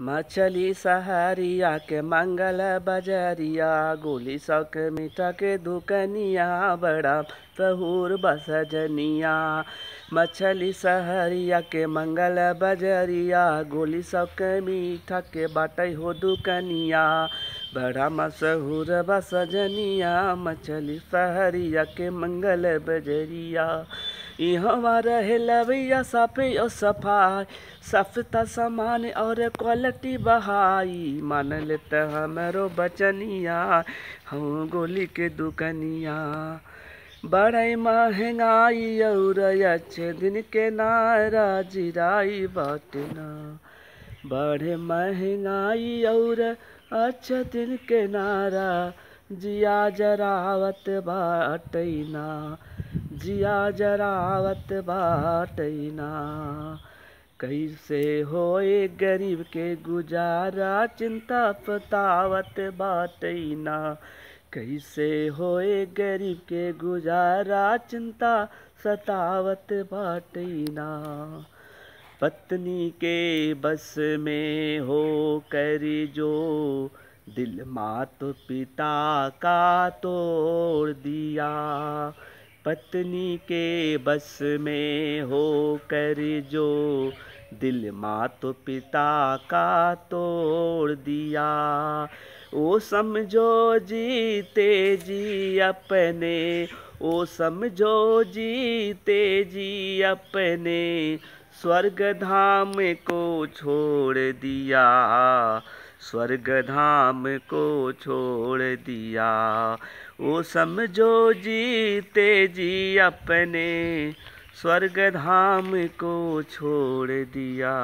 मछली सहरिया के मंगल बजरिया, गोली सौक मीठा के दुकनिया, बड़ा सहूर बसजनिया। मछली सहरिया के मंगल बजरिया, गोली सौक मीठा के बाटई हो दुकनिया। बड़ा मशहूर बसजनिया, मछली सहरिया के मंगल बजरिया। इहवा रहे लवैया साफे और सफ़ाई। सफता सामान और क्वालिटी बहाई। मान लेत हमारो बचनिया हम गोली के दुकनिया। बड़े महँगाई और अच्छे दिन के नारा जिराई बाटना। बड़े महँगाई और अच्छा दिन के नारा जिया जरावत बाटैना। जिया जरावत बाटैना। कैसे होए गरीब के गुजारा, चिंता पतावत बाटैना। कैसे होए गरीब के गुजारा, चिंता सतावत बाटैना। पत्नी के बस में हो कर जो दिल मात पिता का तोड़ दिया। पत्नी के बस में हो कर जो दिल मात पिता का तोड़ दिया, ओ समझो जीते जी अपने, ओ समझो जीते जी अपने, स्वर्ग धाम को छोड़ दिया। स्वर्ग धाम को छोड़ दिया। ओ समझो जीते जी अपने स्वर्ग धाम को छोड़ दिया।